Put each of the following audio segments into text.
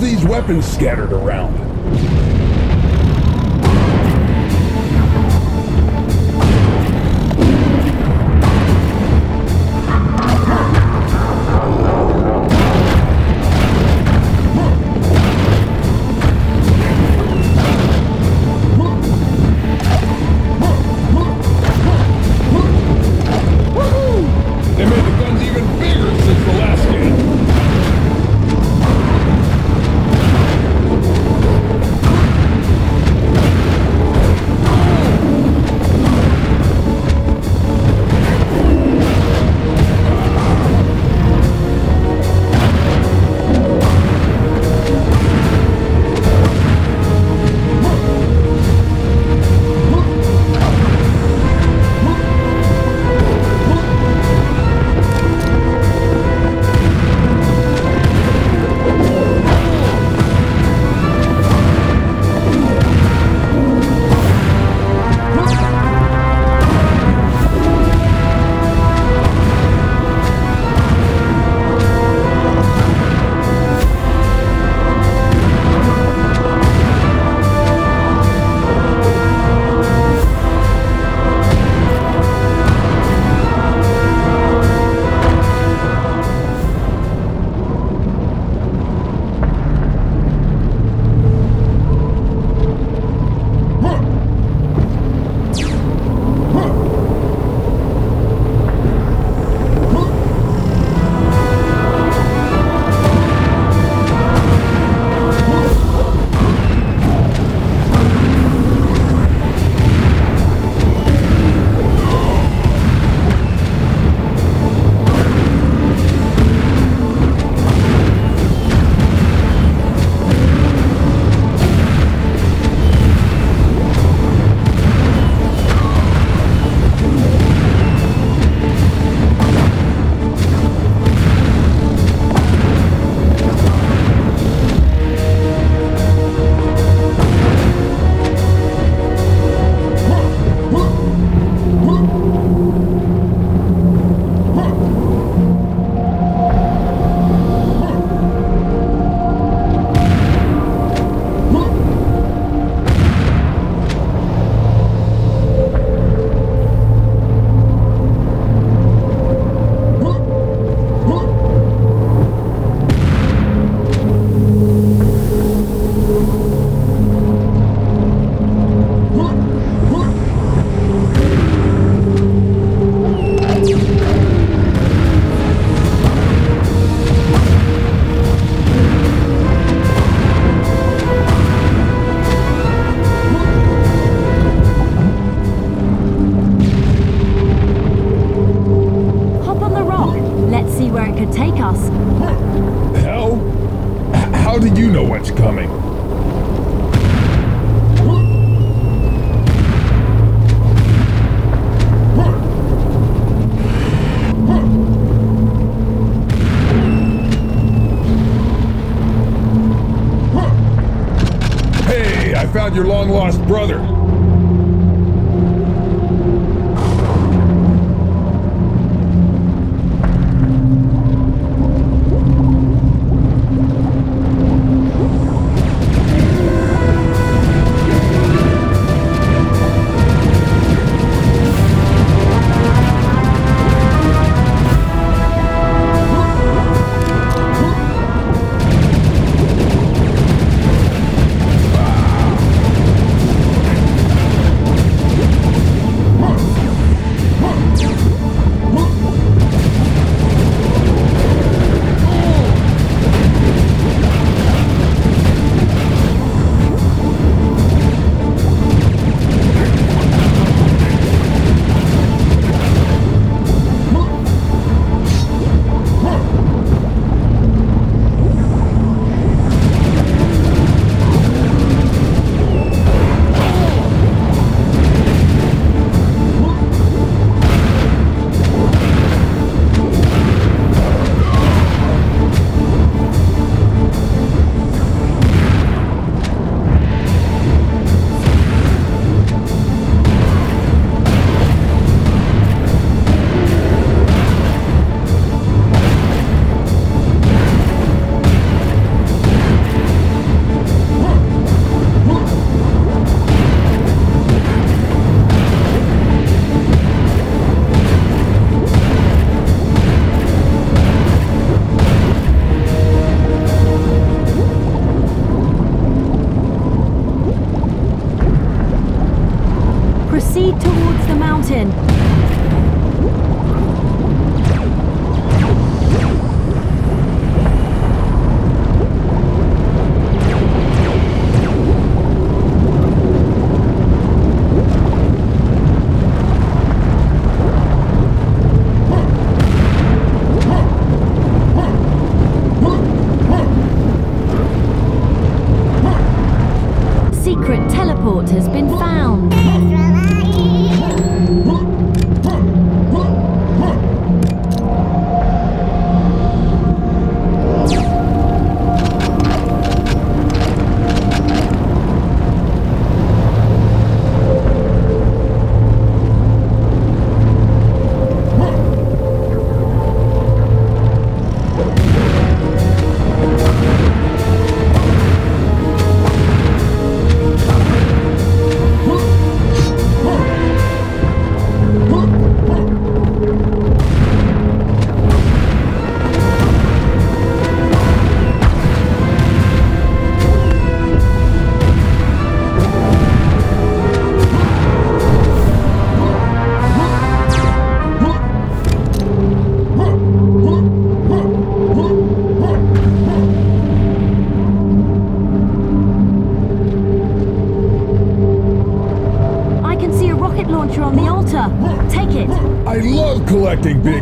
these weapons scattered around?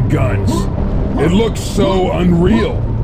Guns. It looks so unreal.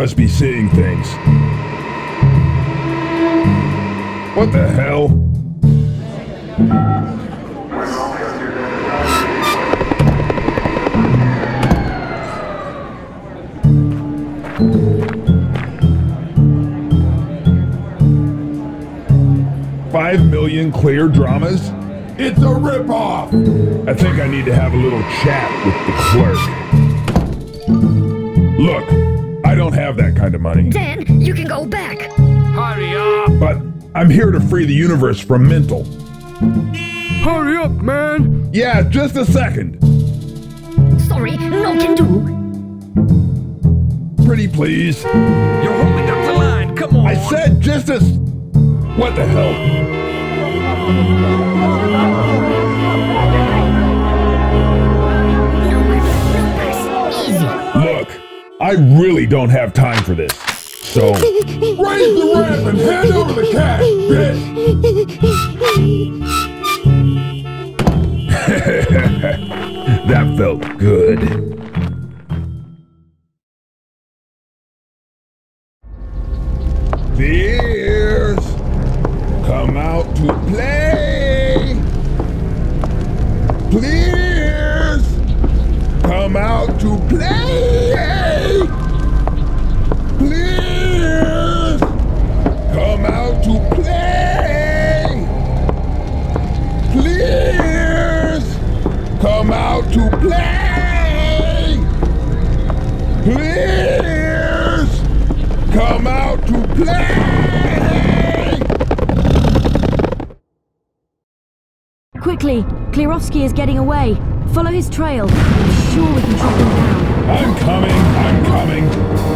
Must be seeing things. What the hell? Five million clear dramas? It's a ripoff! I think I need to have a little chat with the clerk. Look, I don't have that kind of money. Then you can go back. Hurry up! But I'm here to free the universe from Mental. Hurry up, man! Yeah, just a second. Sorry, no can do. Pretty please. You're holding up the line, come on! I said just a. s- What the hell? I really don't have time for this. So. Raise the ramp and hand over the cash, bitch! that felt good. Fears come out to play. Please come out to play. Come out to play. Please come out to play. Quickly, Klirovsky is getting away. Follow his trail. I'm sure we can track him down. I'm coming. I'm coming.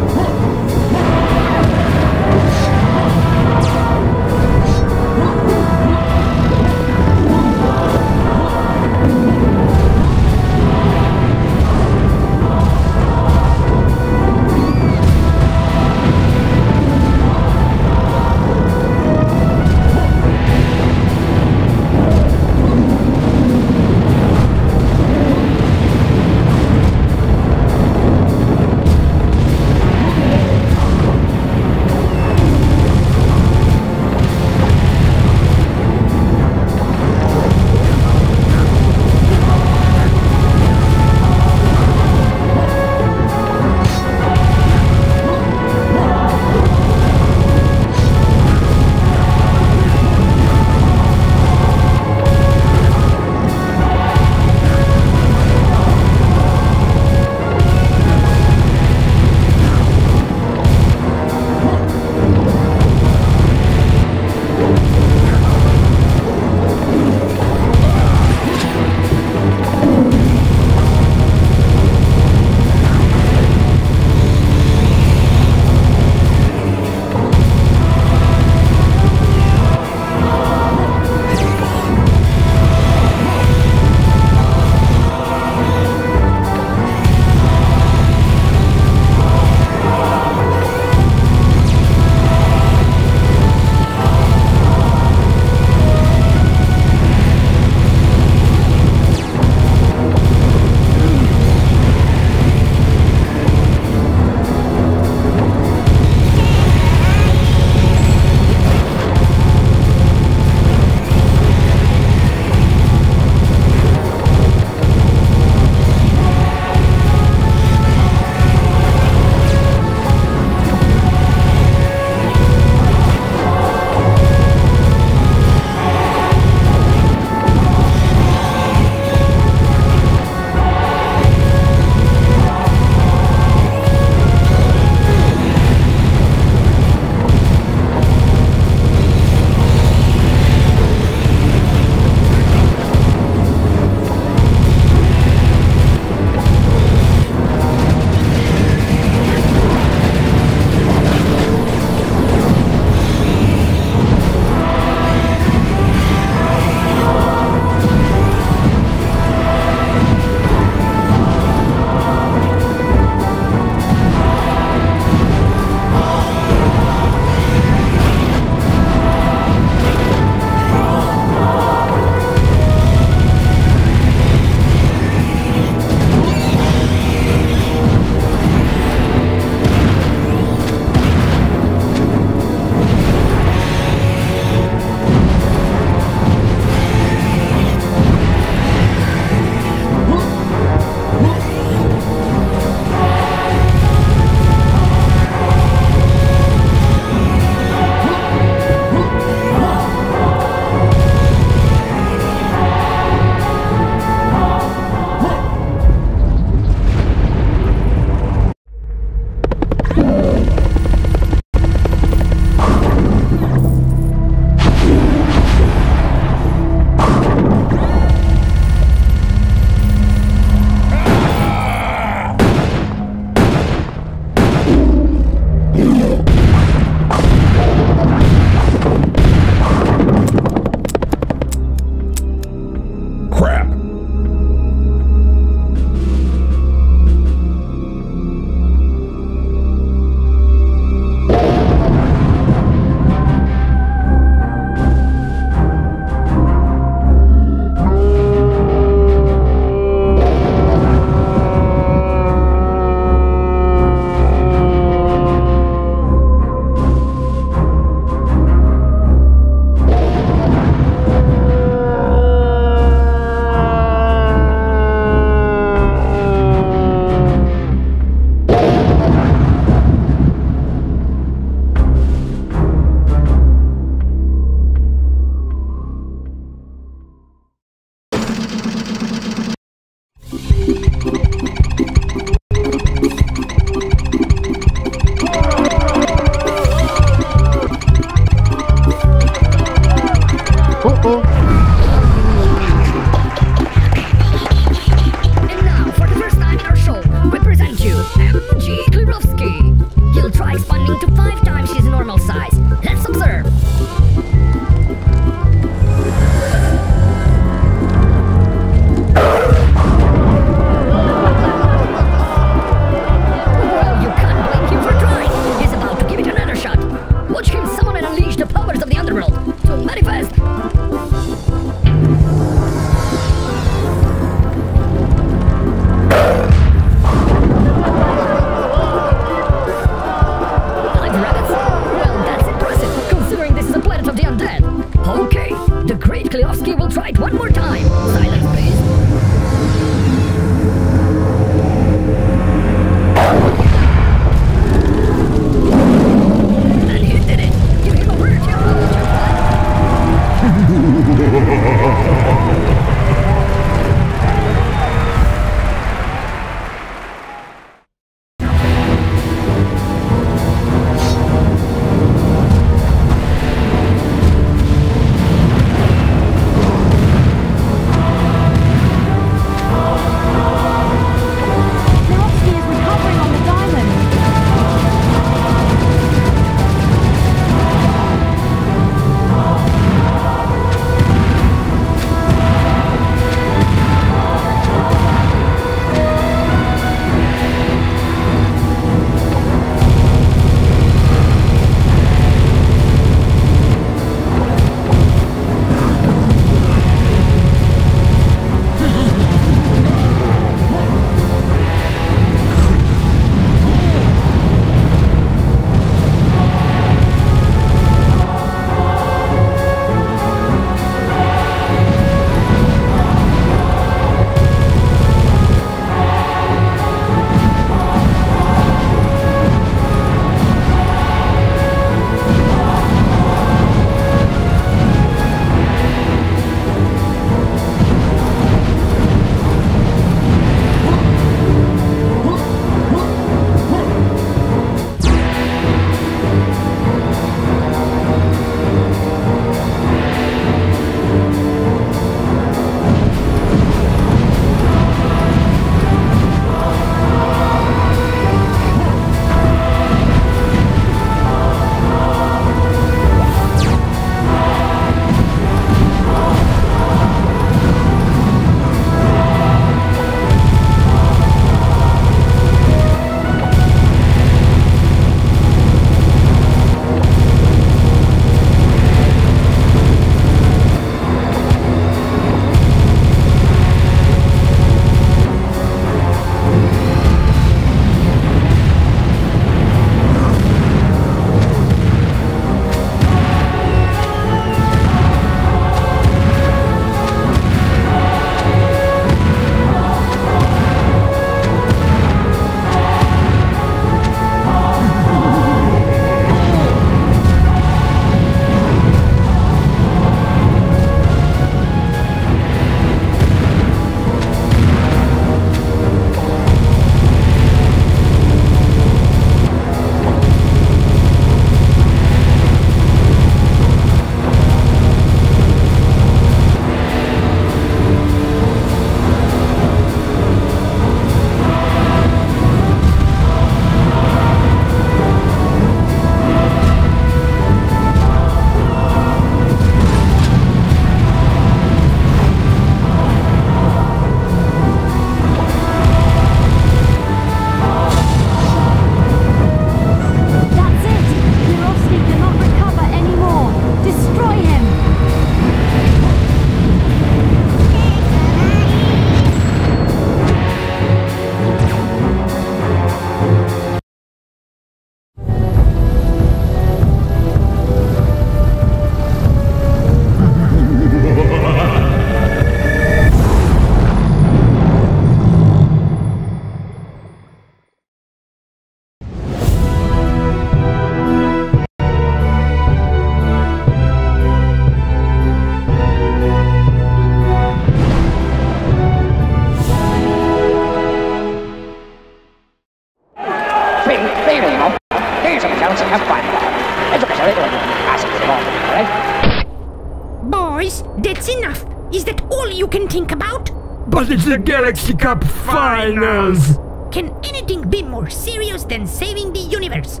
Alright? Boys, that's enough. Is that all you can think about? But it's the Galaxy Cup Finals! Can anything be more serious than saving the universe?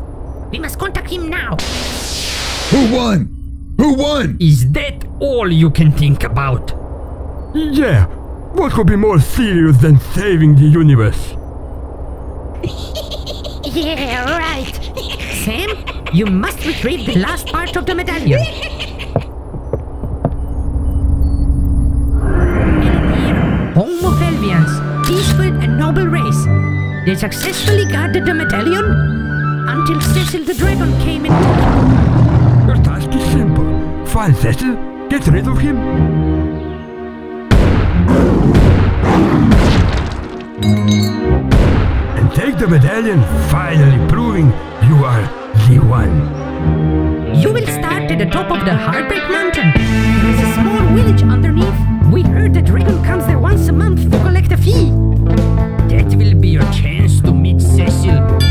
We must contact him now. Who won? Who won? Is that all you can think about? Yeah. What could be more serious than saving the universe? Yeah, right. Sam, you must retrieve the last part of the medallion. They successfully guarded the medallion until Cecil the Dragon came in. Your task is simple. Find Cecil, get rid of him. And take the medallion, finally proving you are the one. You will start at the top of the Heartbreak Mountain. There is a small village underneath. We heard the dragon comes there once a month to collect a fee. That will be your chance. Brasil.